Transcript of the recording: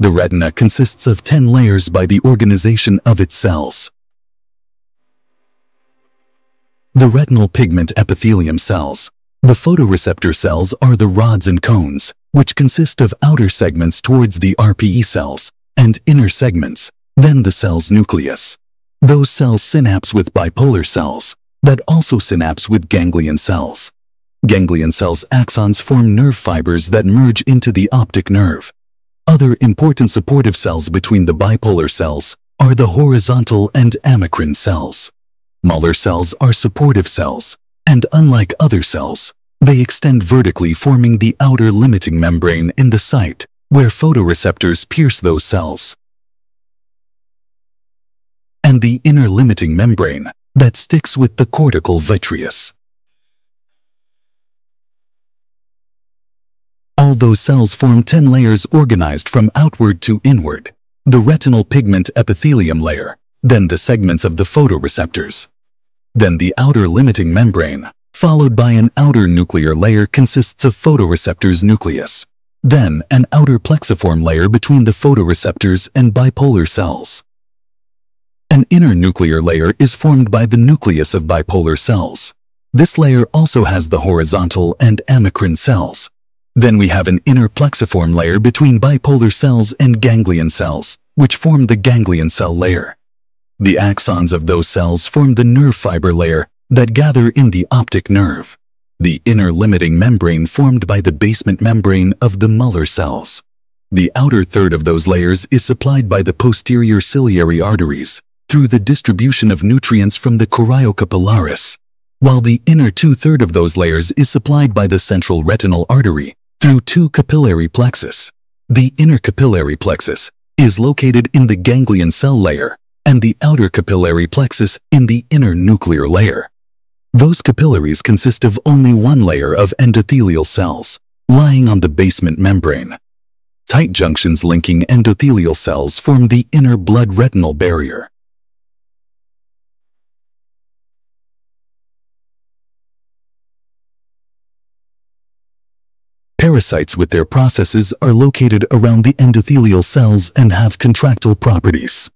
The retina consists of 10 layers by the organization of its cells. The retinal pigment epithelium cells. The photoreceptor cells are the rods and cones, which consist of outer segments towards the RPE cells and inner segments, then the cell's nucleus. Those cells synapse with bipolar cells that also synapse with ganglion cells. Ganglion cells' axons form nerve fibers that merge into the optic nerve. Other important supportive cells between the bipolar cells are the horizontal and amacrine cells. Muller cells are supportive cells, and unlike other cells, they extend vertically forming the outer limiting membrane in the site where photoreceptors pierce those cells. And the inner limiting membrane that sticks with the cortical vitreous. All those cells form 10 layers organized from outward to inward. The retinal pigment epithelium layer, then the segments of the photoreceptors. Then the outer limiting membrane, followed by an outer nuclear layer consists of photoreceptors nucleus. Then an outer plexiform layer between the photoreceptors and bipolar cells. An inner nuclear layer is formed by the nucleus of bipolar cells. This layer also has the horizontal and amacrine cells. Then we have an inner plexiform layer between bipolar cells and ganglion cells, which form the ganglion cell layer. The axons of those cells form the nerve fiber layer that gather in the optic nerve, the inner limiting membrane formed by the basement membrane of the Muller cells. The outer third of those layers is supplied by the posterior ciliary arteries through the distribution of nutrients from the choriocapillaris, while the inner two-third of those layers is supplied by the central retinal artery through two capillary plexus. The inner capillary plexus is located in the ganglion cell layer and the outer capillary plexus in the inner nuclear layer. Those capillaries consist of only one layer of endothelial cells, lying on the basement membrane. Tight junctions linking endothelial cells form the inner blood-retinal barrier. Pericytes with their processes are located around the endothelial cells and have contractile properties.